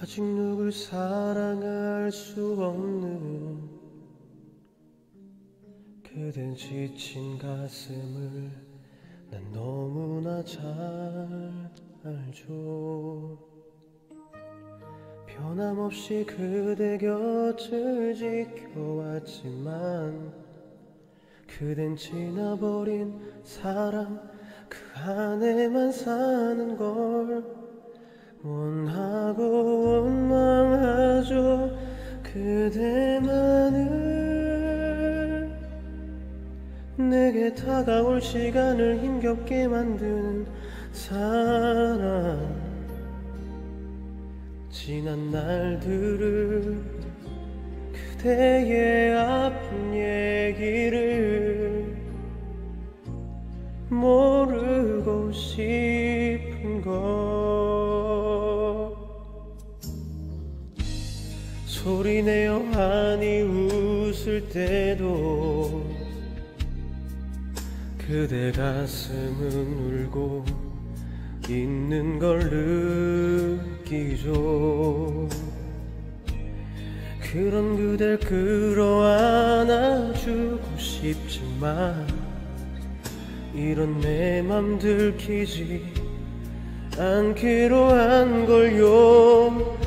아직 누굴 사랑할 수 없는 그댄 지친 가슴을 난 너무나 잘 알죠. 변함없이 그대 곁을 지켜왔지만 그댄 지나버린 사람 그 안에만 사는 걸 원하고 원망하죠. 그대만을 내게 다가올 시간을 힘겹게 만드는 사람. 지난 날들을 그대의 아픈 소리내어 하니 웃을 때도 그대 가슴은 울고 있는 걸 느끼죠. 그런 그댈 끌어안아주고 싶지만 이런 내 맘 들키지 않기로 한 걸요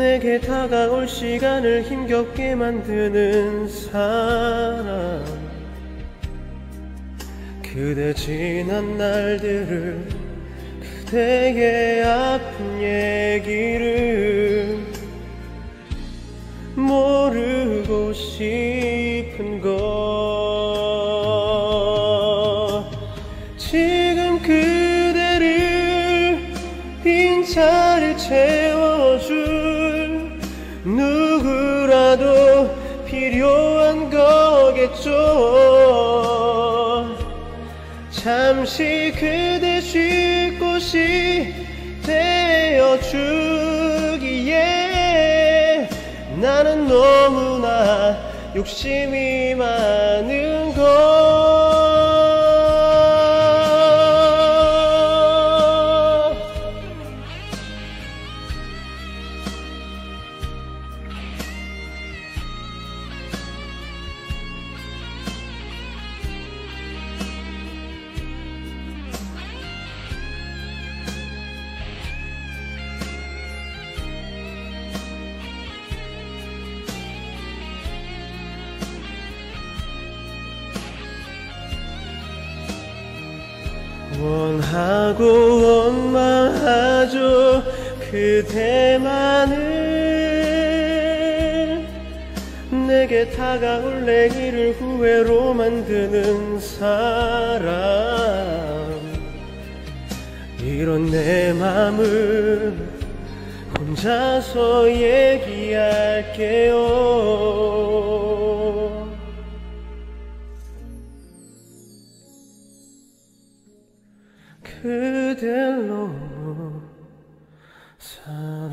내게 다가올 시간을 힘겹게 만드는 사람. 그대 지난 날들을 그대의 아픈 얘기를 모르고 싶은 것. 지금 그대를 빈차를 채워줄 누구라도 필요한 거겠죠. 잠시 그대 쉴 곳이 되어주기에 나는 너무나 욕심이 많은 것 원하고 원망하죠. 그대만을 내게 다가올 내일을 후회로 만드는 사람. 이런 내 맘을 혼자서 얘기할게요 너무 사랑해요